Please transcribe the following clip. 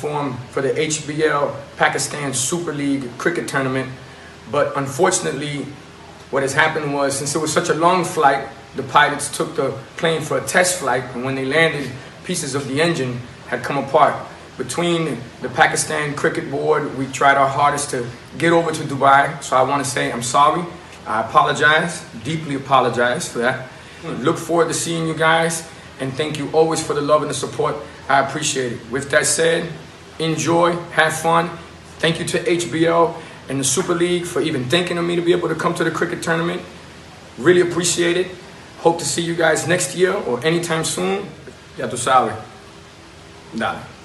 for the HBL Pakistan Super League cricket tournament. But unfortunately, what has happened was since it was such a long flight, the pilots took the plane for a test flight, and when they landed, pieces of the engine had come apart. Between the Pakistan Cricket Board, we tried our hardest to get over to Dubai. So I want to say I'm sorry. I apologize, deeply apologize for that. Hmm. Look forward to seeing you guys, and thank you always for the love and the support. I appreciate it. With that said, enjoy, have fun. Thank you to HBL and the Super League for even thinking of me to be able to come to the cricket tournament. Really appreciate it. Hope to see you guys next year or anytime soon. Ya tu sabes. Dale.